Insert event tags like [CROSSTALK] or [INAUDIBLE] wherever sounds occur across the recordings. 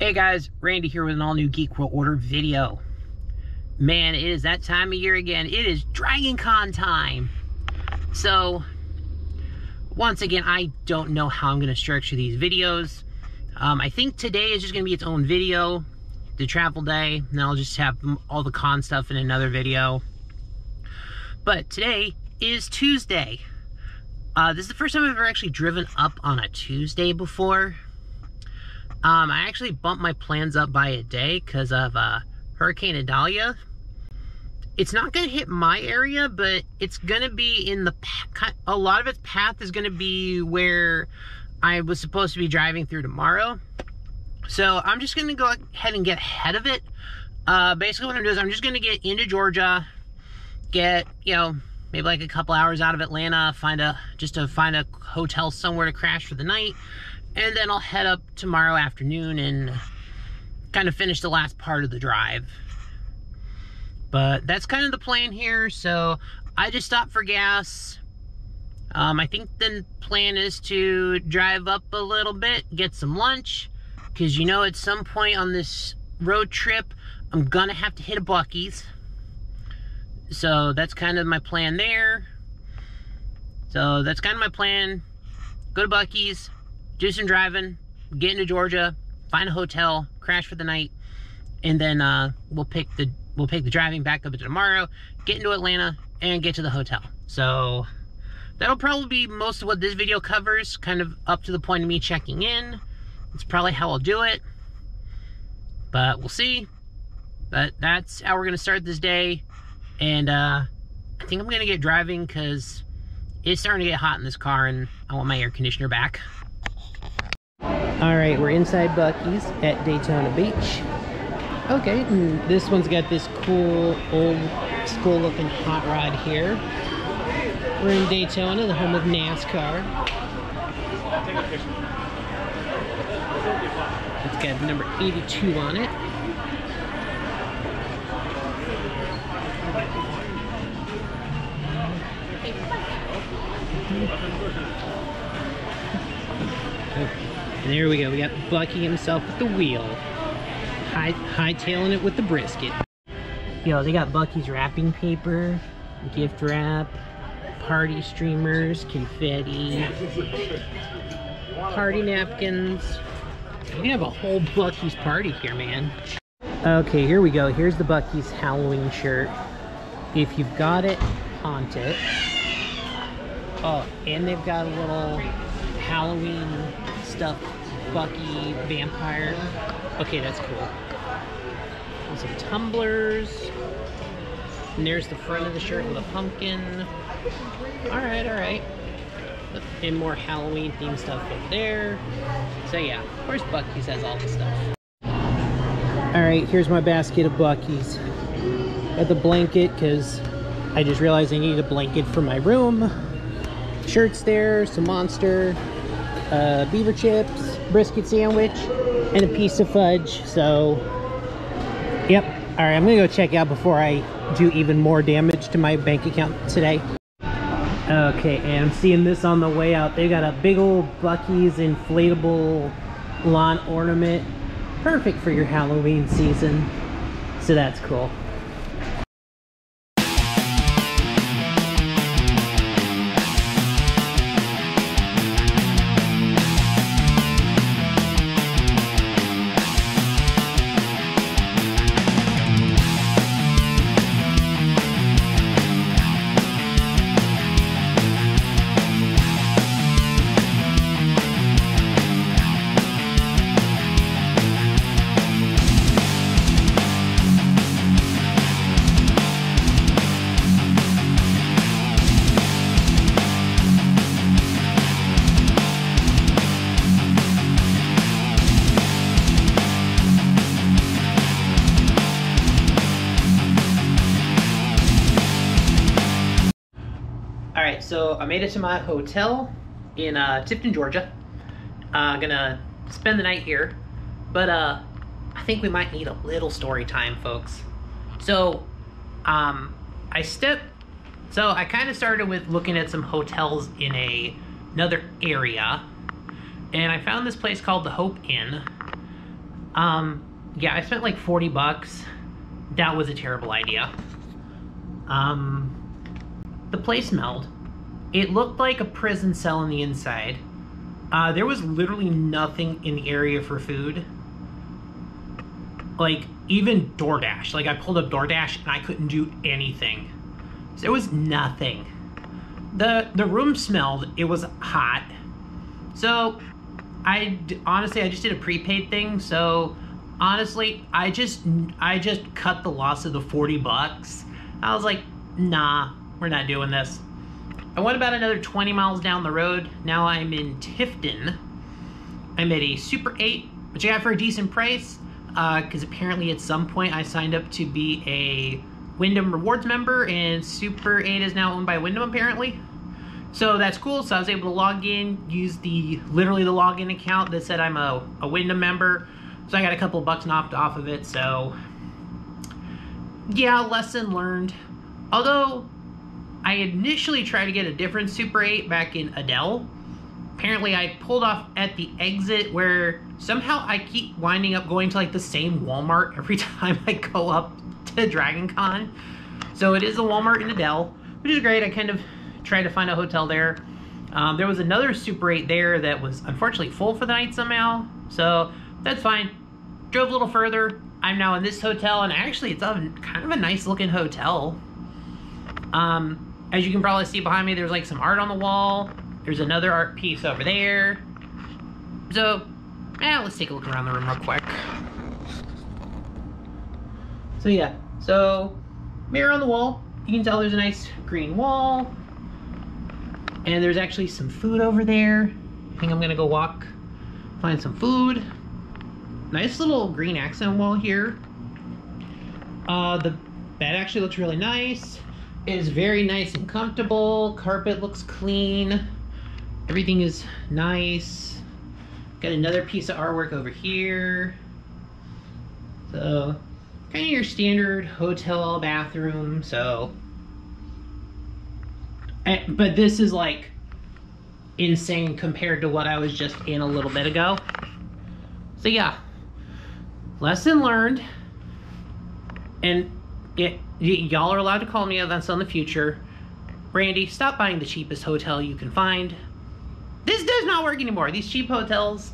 Hey guys, Randy here with an all new Geek World Order video. Man, it is that time of year again. It is Dragon Con time. So, once again, I don't know how I'm going to structure these videos. Um, I think today is just going to be its own video, the travel day, and I'll just have all the con stuff in another video. But today is Tuesday. Uh, this is the first time I've ever actually driven up on a Tuesday before. Um, I actually bumped my plans up by a day because of uh, Hurricane Idalia. It's not going to hit my area, but it's going to be in the... A lot of its path is going to be where I was supposed to be driving through tomorrow. So I'm just going to go ahead and get ahead of it. Uh, basically what I'm doing is I'm just going to get into Georgia, get, you know, maybe like a couple hours out of Atlanta, find a, just to find a hotel somewhere to crash for the night, and then I'll head up tomorrow afternoon and kind of finish the last part of the drive. But that's kind of the plan here. So I just stopped for gas. Um, I think the plan is to drive up a little bit, get some lunch. Because you know at some point on this road trip, I'm going to have to hit a Buc-ee's. So that's kind of my plan there. So that's kind of my plan. Go to Buc-ee's, do some driving, get into Georgia, find a hotel, crash for the night, and then uh, we'll pick the we'll pick the driving back up to tomorrow, get into Atlanta, and get to the hotel. So that'll probably be most of what this video covers, kind of up to the point of me checking in. It's probably how I'll do it, but we'll see. But that's how we're gonna start this day, and uh, I think I'm gonna get driving because it's starting to get hot in this car, and I want my air conditioner back. All right, we're inside Buc-ee's at Daytona Beach. Okay, this one's got this cool old school looking hot rod here. We're in Daytona, the home of NASCAR. It's got number 82 on it. And there we go. We got Buc-ee himself with the wheel. High hightailing it with the brisket. Yo, they got Buc-ee's wrapping paper, gift wrap, party streamers, confetti, party napkins. We have a whole Buc-ee's party here, man. Okay, here we go. Here's the Buc-ee's Halloween shirt. If you've got it, haunt it. Oh, and they've got a little Halloween stuff Buc-ee vampire. Okay, that's cool. And some tumblers. And there's the front of the shirt with a pumpkin. Alright, alright. And more Halloween themed stuff over there. So yeah, of course Buc-ee's has all the stuff. Alright, here's my basket of Buc-ee's. Got the blanket because I just realized I need a blanket for my room. Shirts there, some monster, uh, beaver chips, brisket sandwich, and a piece of fudge. So, yep. All right, I'm gonna go check out before I do even more damage to my bank account today. Okay, and I'm seeing this on the way out. They got a big old Buc-ee's inflatable lawn ornament. Perfect for your Halloween season. So that's cool. So I made it to my hotel in uh, Tifton, Georgia. Uh, gonna spend the night here. But uh, I think we might need a little story time, folks. So, um, I stepped... So I kind of started with looking at some hotels in a another area. And I found this place called the Hope Inn. Um, yeah, I spent like 40 bucks. That was a terrible idea. Um, the place smelled. It looked like a prison cell on the inside. Uh, there was literally nothing in the area for food. Like, even DoorDash. Like, I pulled up DoorDash and I couldn't do anything. So there was nothing. The, the room smelled. It was hot. So, I honestly, I just did a prepaid thing. So, honestly, I just, I just cut the loss of the 40 bucks. I was like, nah, we're not doing this. I went about another 20 miles down the road. Now I'm in Tifton. I'm at a Super 8, which I got for a decent price because uh, apparently at some point I signed up to be a Wyndham Rewards member, and Super 8 is now owned by Wyndham apparently. So that's cool. So I was able to log in, use the literally the login account that said I'm a, a Wyndham member. So I got a couple bucks knocked off of it. So yeah, lesson learned. Although I initially tried to get a different Super 8 back in Adel. Apparently I pulled off at the exit where somehow I keep winding up going to like the same Walmart every [LAUGHS] time I go up to Dragon Con. So it is a Walmart in Adel, which is great. I kind of tried to find a hotel there. Um, there was another Super 8 there that was unfortunately full for the night somehow. So that's fine. Drove a little further. I'm now in this hotel, and actually it's a kind of a nice looking hotel. Um, as you can probably see behind me, there's like some art on the wall. There's another art piece over there. So, yeah, let's take a look around the room real quick. So yeah, so mirror on the wall. You can tell there's a nice green wall. And there's actually some food over there. I think I'm gonna go walk, find some food. Nice little green accent wall here. Uh, the bed actually looks really nice. It is very nice and comfortable. Carpet looks clean. Everything is nice. Got another piece of artwork over here. So, kind of your standard hotel bathroom. So, eh, but this is like insane compared to what I was just in a little bit ago. So yeah, lesson learned. And it y'all are allowed to call me events on the future. Randy, stop buying the cheapest hotel you can find. This does not work anymore. These cheap hotels.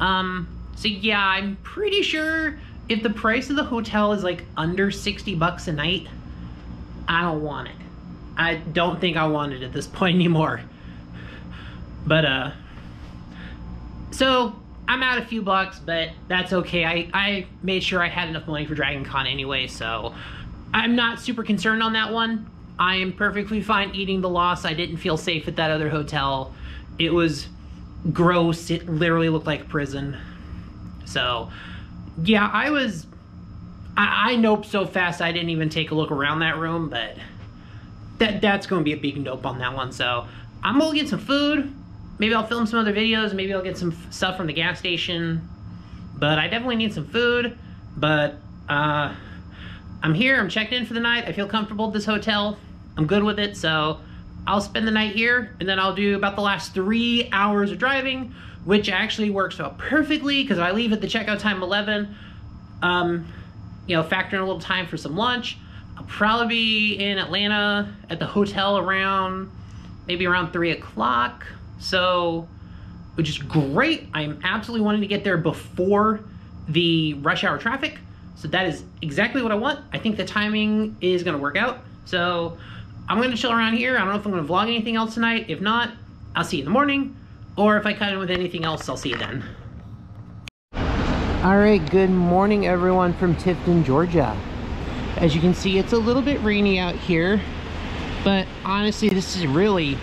Um, so yeah, I'm pretty sure if the price of the hotel is like under 60 bucks a night, I don't want it. I don't think I want it at this point [LAUGHS] anymore. But, uh, so I'm out a few bucks, but that's okay. I, I made sure I had enough money for Dragon Con anyway, so I'm not super concerned on that one. I am perfectly fine eating the loss. I didn't feel safe at that other hotel. It was gross. It literally looked like prison. So, yeah, I was. I, I nope so fast I didn't even take a look around that room, but that that's going to be a big nope on that one. So, I'm going to get some food. Maybe I'll film some other videos. Maybe I'll get some stuff from the gas station. But I definitely need some food. But, uh, I'm here, I'm checked in for the night, I feel comfortable at this hotel, I'm good with it, so I'll spend the night here, and then I'll do about the last three hours of driving, which actually works out perfectly, because I leave at the checkout time 11, um, you know, factor in a little time for some lunch, I'll probably be in Atlanta at the hotel around, maybe around 3 o'clock, so, which is great, I'm absolutely wanting to get there before the rush hour traffic, so that is exactly what I want. I think the timing is gonna work out. So I'm gonna chill around here. I don't know if I'm gonna vlog anything else tonight. If not, I'll see you in the morning. Or if I cut in with anything else, I'll see you then. All right, good morning everyone from Tifton, Georgia. As you can see, it's a little bit rainy out here, but honestly, this is really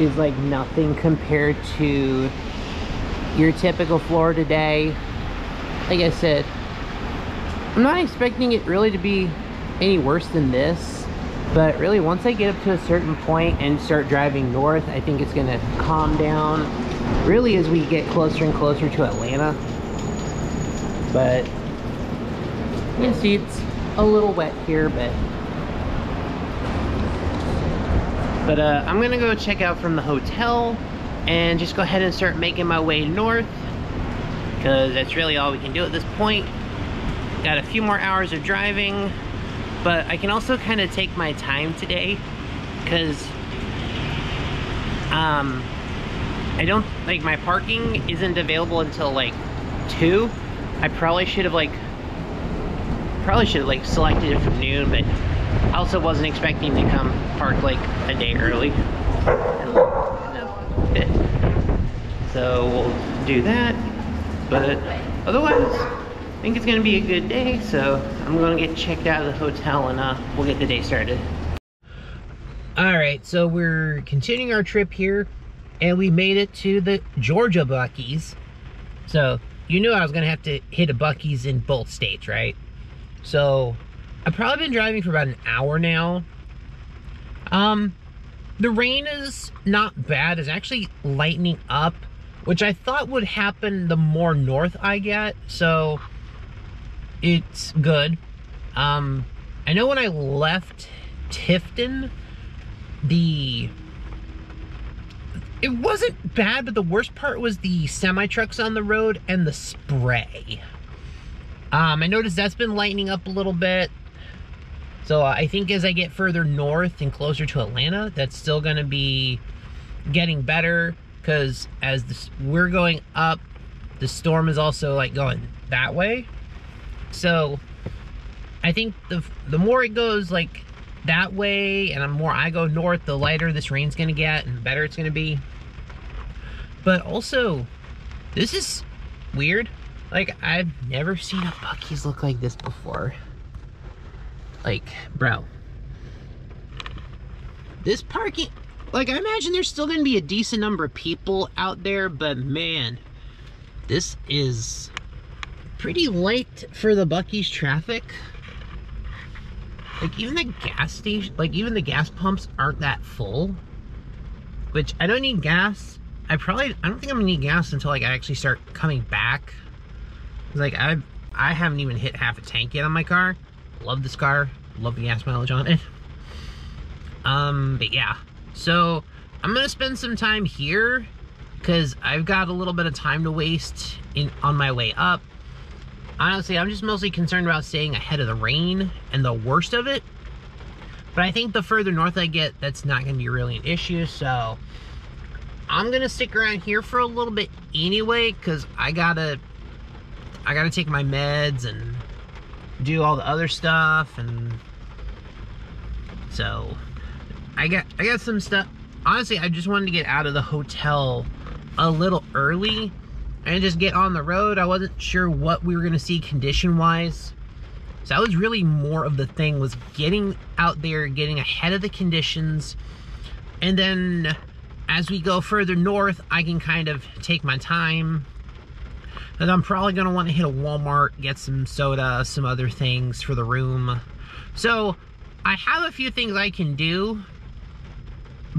is like nothing compared to your typical Florida day. Like I said, I'm not expecting it really to be any worse than this, but really once I get up to a certain point and start driving north, I think it's gonna calm down really as we get closer and closer to Atlanta. But you can see it's a little wet here, but but uh, I'm gonna go check out from the hotel and just go ahead and start making my way north because that's really all we can do at this point. Got a few more hours of driving, but I can also kind of take my time today because um, I don't, like my parking isn't available until like 2. I probably should have like, probably should have like selected it from noon, but I also wasn't expecting to come park like a day early. So we'll do that, but otherwise, I think it's gonna be a good day, so I'm gonna get checked out of the hotel and uh, we'll get the day started. All right, so we're continuing our trip here and we made it to the Georgia Buc-ee's. So you knew I was gonna have to hit a Buc-ee's in both states, right? So I've probably been driving for about an hour now. Um, the rain is not bad. It's actually lightening up, which I thought would happen the more north I get. So it's good. Um, I know when I left Tifton, the it wasn't bad, but the worst part was the semi trucks on the road and the spray. Um, I noticed that's been lightening up a little bit. So uh, I think as I get further north and closer to Atlanta, that's still going to be getting better because as this, we're going up, the storm is also like going that way. So I think the the more it goes like that way and the more I go north, the lighter this rain's to get and the better it's to be. But also, this is weird. Like, I've never seen a Buc-ee's look like this before. Like, bro. This parking, like, I imagine there's still to be a decent number of people out there, but man, this is pretty light for the Buc-ee's traffic. Like, even the gas station, like, even the gas pumps aren't that full. Which, I don't need gas. I probably, I don't think I'm gonna need gas until, like, I actually start coming back. Like, I I haven't even hit half a tank yet on my car. Love this car. Love the gas mileage on it. Um, but yeah. So, I'm gonna spend some time here because I've got a little bit of time to waste in on my way up. Honestly, I'm just mostly concerned about staying ahead of the rain and the worst of it. But I think the further north I get, that's not going to be really an issue. So I'm going to stick around here for a little bit anyway because I got to I got to take my meds and do all the other stuff and so I got I got some stuff. Honestly, I just wanted to get out of the hotel a little early and just get on the road. I wasn't sure what we were to see condition-wise. So that was really more of the thing was getting out there, getting ahead of the conditions. And then as we go further north, I can kind of take my time. And I'm probably want to hit a Walmart, get some soda, some other things for the room. So I have a few things I can do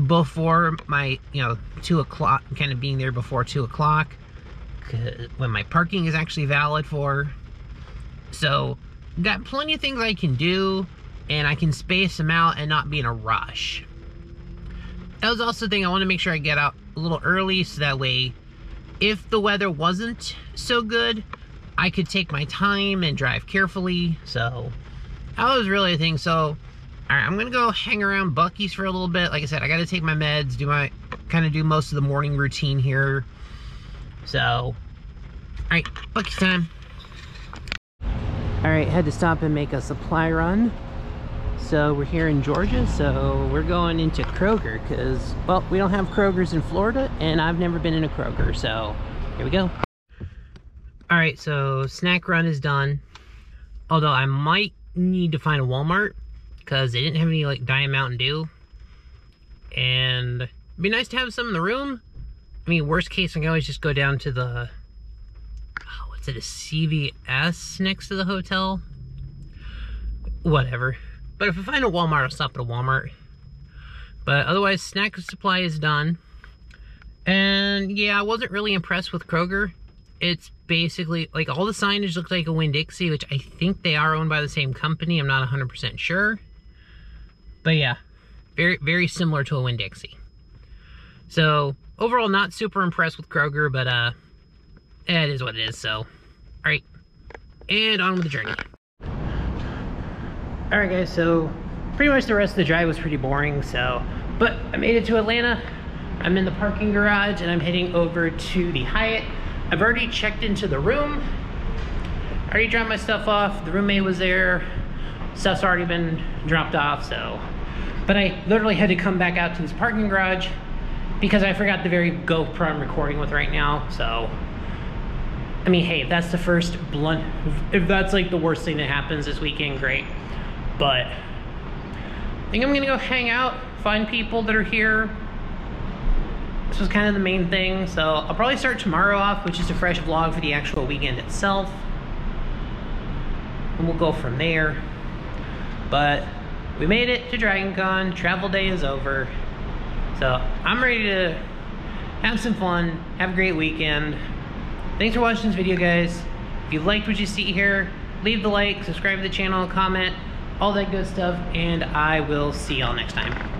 before my, you know, 2 o'clock, kind of being there before 2 o'clock Uh, when my parking is actually valid for. So, got plenty of things I can do, and I can space them out and not be in a rush. That was also the thing I want to make sure I get out a little early so that way, if the weather wasn't so good, I could take my time and drive carefully. So, that was really a thing. So, Alright, I'm gonna go hang around Buc-ee's for a little bit. Like I said, I gotta take my meds, do my kind of do most of the morning routine here. So, alright, Buc-ee's time. Alright, had to stop and make a supply run. So we're here in Georgia, so we're going into Kroger because, well, we don't have Kroger's in Florida, and I've never been in a Kroger, so here we go. Alright, so snack run is done. Although I might need to find a Walmart because they didn't have any like Diet Mountain Dew. And it'd be nice to have some in the room. I mean, worst case, I can always just go down to the, oh, what's it, a CVS next to the hotel? Whatever. But if I find a Walmart, I'll stop at a Walmart. But otherwise, snack supply is done. And yeah, I wasn't really impressed with Kroger. It's basically, like, all the signage looks like a Winn-Dixie, which I think they are owned by the same company. I'm not 100% sure. But yeah, very, very similar to a Winn-Dixie. So, overall, not super impressed with Kroger, but, uh, it is what it is, so. Alright. And on with the journey. Alright guys, so pretty much the rest of the drive was pretty boring, so. But I made it to Atlanta. I'm in the parking garage and I'm heading over to the Hyatt. I've already checked into the room. I already dropped my stuff off. The roommate was there. Stuff's already been dropped off, so. But I literally had to come back out to this parking garage because I forgot the very GoPro I'm recording with right now, so. I mean, hey, if that's the first blunt, if that's like the worst thing that happens this weekend, great. But I think I'm gonna go hang out, find people that are here. This was kind of the main thing, so I'll probably start tomorrow off with just a fresh vlog for the actual weekend itself. And we'll go from there. But we made it to Dragon Con, travel day is over. So I'm ready to have some fun, have a great weekend. Thanks for watching this video, guys. If you liked what you see here, leave the like, subscribe to the channel, comment, all that good stuff, and I will see y'all next time.